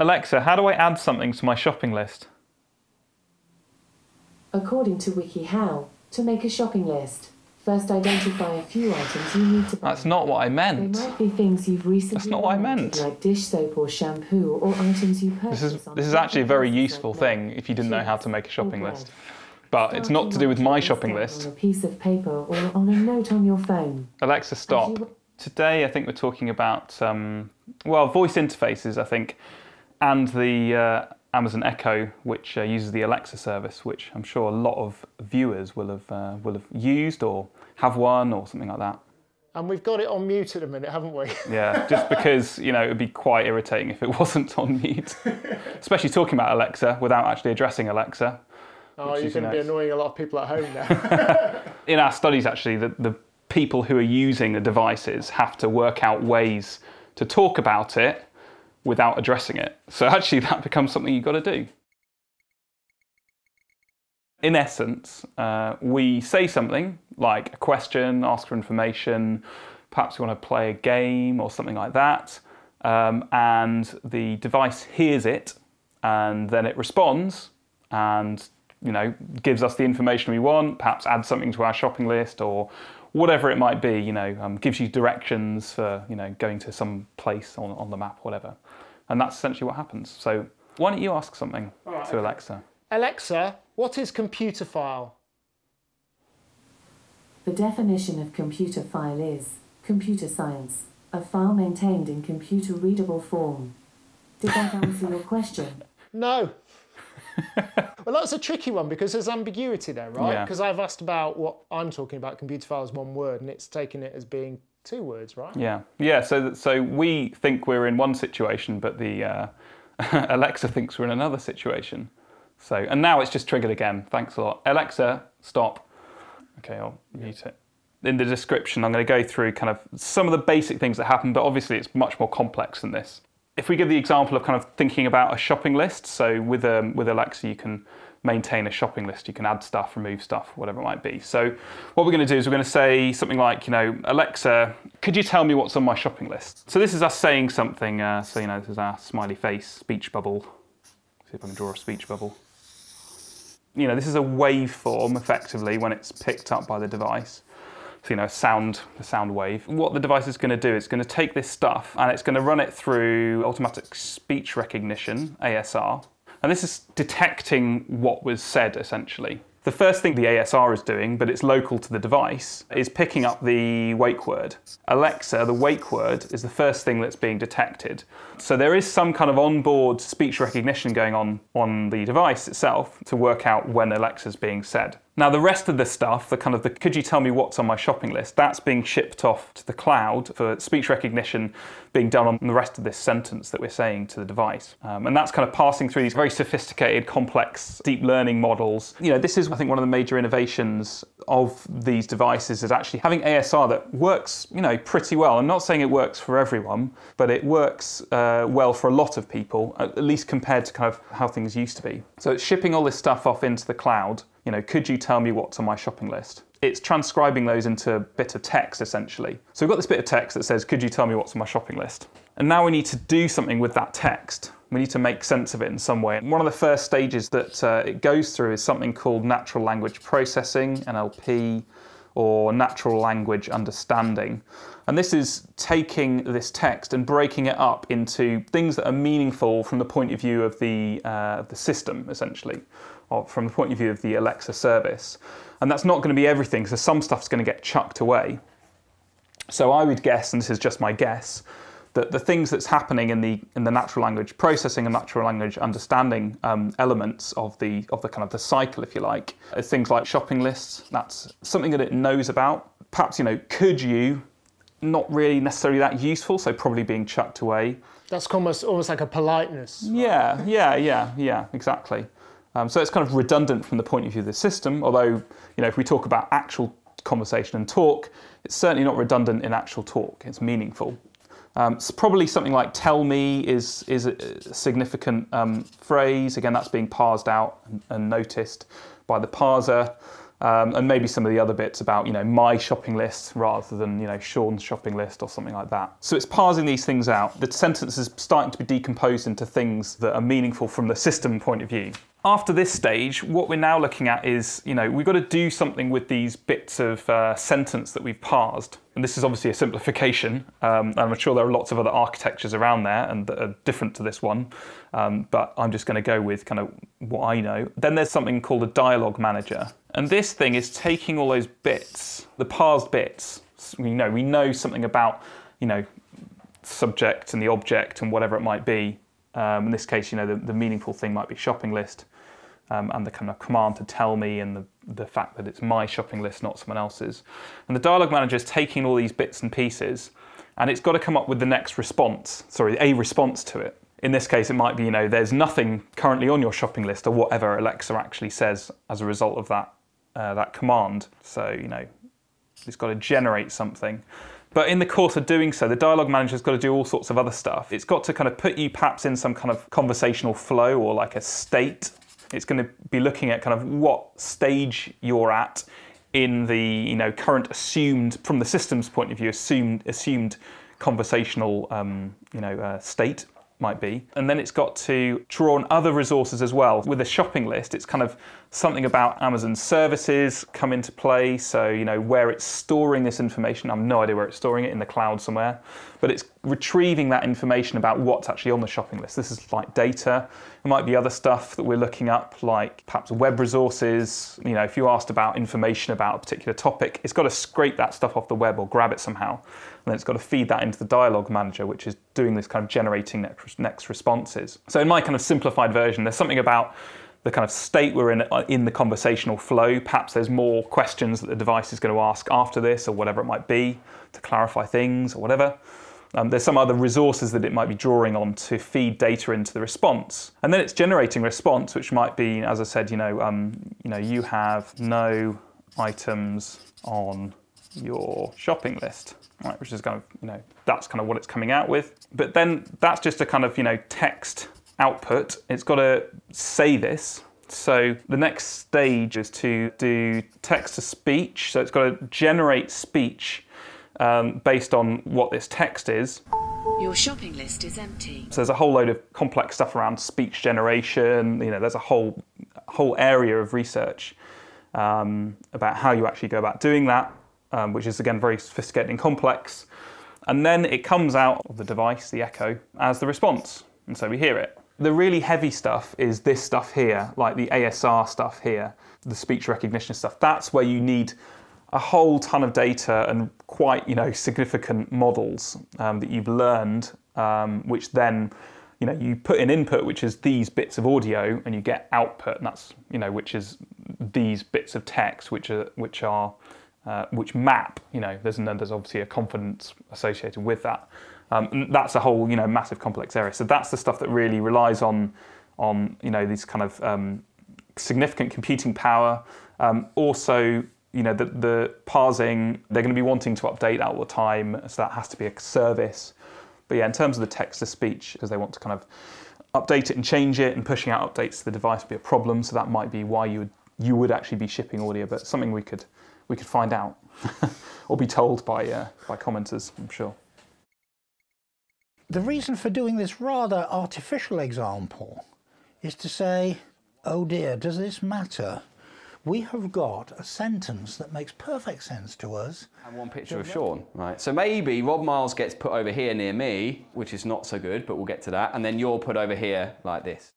Alexa, how do I add something to my shopping list? According to WikiHow, to make a shopping list, first identify a few items you need to buy. That's not what I meant. might be things you've recently That's not what I meant. like dish soap or shampoo, or items you purchased. This is this is actually a very useful thing if you didn't know how to make a shopping list. But it's not to do with my shopping list. On a piece of paper or on a note on your phone. Alexa, stop. Today, I think we're talking about um, well, voice interfaces. I think, and the uh, Amazon Echo, which uh, uses the Alexa service, which I'm sure a lot of viewers will have uh, will have used or have one or something like that. And we've got it on mute at a minute, haven't we? Yeah, just because you know it would be quite irritating if it wasn't on mute, especially talking about Alexa without actually addressing Alexa. Oh, you're going to be annoying a lot of people at home now. in our studies, actually, the, the people who are using the devices have to work out ways to talk about it without addressing it. So actually, that becomes something you've got to do. In essence, uh, we say something like a question, ask for information, perhaps we want to play a game or something like that, um, and the device hears it and then it responds and you know gives us the information we want perhaps adds something to our shopping list or whatever it might be you know um, gives you directions for you know going to some place on, on the map whatever and that's essentially what happens so why don't you ask something right, to okay. alexa Alexa, what is Computerphile? The definition of computer file is computer science, a file maintained in computer readable form. Did that answer your question? No. well, that's a tricky one because there's ambiguity there, right? Yeah. Because I've asked about what I'm talking about, Computerphile is one word, and it's taken it as being two words, right? yeah yeah so so we think we're in one situation but the uh, alexa thinks we're in another situation so and now it's just triggered again thanks a lot alexa stop Okay, I'll mute it. In the description, I'm going to go through kind of some of the basic things that happen, but obviously it's much more complex than this. If we give the example of kind of thinking about a shopping list, so with um, with Alexa, you can maintain a shopping list. You can add stuff, remove stuff, whatever it might be. So what we're going to do is we're going to say something like, you know, Alexa, could you tell me what's on my shopping list? So this is us saying something. Uh, so you know, this is our smiley face speech bubble. See if I can draw a speech bubble you know, this is a waveform effectively when it's picked up by the device. So, you know, sound, the sound wave. What the device is going to do, it's going to take this stuff and it's going to run it through automatic speech recognition, ASR. And this is detecting what was said essentially. The first thing the ASR is doing, but it's local to the device, is picking up the wake word. Alexa, the wake word, is the first thing that's being detected. So there is some kind of onboard speech recognition going on on the device itself to work out when Alexa's being said. Now the rest of the stuff, the kind of the could you tell me what's on my shopping list, that's being shipped off to the cloud for speech recognition being done on the rest of this sentence that we're saying to the device. Um, and that's kind of passing through these very sophisticated, complex deep learning models. You know, this is I think one of the major innovations of these devices is actually having ASR that works, you know, pretty well. I'm not saying it works for everyone, but it works uh, well for a lot of people, at least compared to kind of how things used to be. So it's shipping all this stuff off into the cloud. You know, could you tell me what's on my shopping list? It's transcribing those into a bit of text essentially. So we've got this bit of text that says, could you tell me what's on my shopping list? And now we need to do something with that text. We need to make sense of it in some way. And one of the first stages that uh, it goes through is something called natural language processing, NLP, or natural language understanding. And this is taking this text and breaking it up into things that are meaningful from the point of view of the, uh, the system, essentially, from the point of view of the Alexa service. And that's not going to be everything, so some stuff's going to get chucked away. So I would guess, and this is just my guess, that the things that's happening in the in the natural language processing and natural language understanding um, elements of the of the kind of the cycle, if you like, is things like shopping lists. That's something that it knows about. Perhaps you know, could you? Not really necessarily that useful, so probably being chucked away. That's almost almost like a politeness. Yeah, yeah, yeah, yeah, exactly. Um, so it's kind of redundant from the point of view of the system. Although, you know, if we talk about actual conversation and talk, it's certainly not redundant in actual talk. It's meaningful. Um, it's probably something like "tell me" is is a significant um, phrase. Again, that's being parsed out and, and noticed by the parser. Um, and maybe some of the other bits about you know my shopping list rather than you know Sean's shopping list or something like that. So it's parsing these things out. The sentence is starting to be decomposed into things that are meaningful from the system point of view. After this stage, what we're now looking at is, you know, we've got to do something with these bits of uh, sentence that we've parsed. And this is obviously a simplification. Um, I'm sure there are lots of other architectures around there and that are different to this one. Um, but I'm just going to go with kind of what I know. Then there's something called a dialogue manager. And this thing is taking all those bits, the parsed bits. We know we know something about, you know, subject and the object and whatever it might be. Um, in this case, you know, the, the meaningful thing might be shopping list um, and the kind of command to tell me and the, the fact that it's my shopping list, not someone else's. And the dialogue manager is taking all these bits and pieces and it's got to come up with the next response, sorry, a response to it. In this case, it might be, you know, there's nothing currently on your shopping list or whatever Alexa actually says as a result of that, uh, that command. So, you know, it's got to generate something. But in the course of doing so, the dialogue manager's got to do all sorts of other stuff. It's got to kind of put you perhaps in some kind of conversational flow or like a state it's going to be looking at kind of what stage you're at in the you know current assumed from the system's point of view assumed assumed conversational um, you know uh, state might be. And then it's got to draw on other resources as well. With a shopping list, it's kind of something about Amazon services come into play. So, you know, where it's storing this information, I have no idea where it's storing it in the cloud somewhere, but it's retrieving that information about what's actually on the shopping list. This is like data. It might be other stuff that we're looking up, like perhaps web resources. You know, if you asked about information about a particular topic, it's got to scrape that stuff off the web or grab it somehow. And then it's got to feed that into the dialogue manager, which is doing this kind of generating next, responses. So in my kind of simplified version, there's something about the kind of state we're in uh, in the conversational flow. Perhaps there's more questions that the device is going to ask after this or whatever it might be to clarify things or whatever. Um, there's some other resources that it might be drawing on to feed data into the response. And then it's generating response, which might be, as I said, you know, um, you know, you have no items on your shopping list, right? Which is kind of, you know, that's kind of what it's coming out with. But then that's just a kind of, you know, text output. It's got to say this. So the next stage is to do text to speech. So it's got to generate speech um, based on what this text is. Your shopping list is empty. So there's a whole load of complex stuff around speech generation. You know, there's a whole whole area of research um, about how you actually go about doing that, um, which is again very sophisticated and complex. And then it comes out of the device, the Echo, as the response, and so we hear it. The really heavy stuff is this stuff here, like the ASR stuff here, the speech recognition stuff. That's where you need a whole ton of data and quite you know significant models um, that you've learned, um, which then you know you put in input, which is these bits of audio, and you get output, and that's you know which is these bits of text, which are which are uh, which map. You know, there's there's obviously a confidence associated with that. Um, that's a whole you know massive complex area. So that's the stuff that really relies on on you know these kind of um, significant computing power. Um, also you know, the, the parsing, they're going to be wanting to update all the time, so that has to be a service. But yeah, in terms of the text to speech, because they want to kind of update it and change it, and pushing out updates to the device would be a problem. So that might be why you would you would actually be shipping audio, but something we could we could find out or be told by uh, by commenters, I'm sure. The reason for doing this rather artificial example is to say, oh dear, does this matter? we have got a sentence that makes perfect sense to us. And one picture of Sean, right? So maybe Rob Miles gets put over here near me, which is not so good, but we'll get to that. And then you're put over here like this.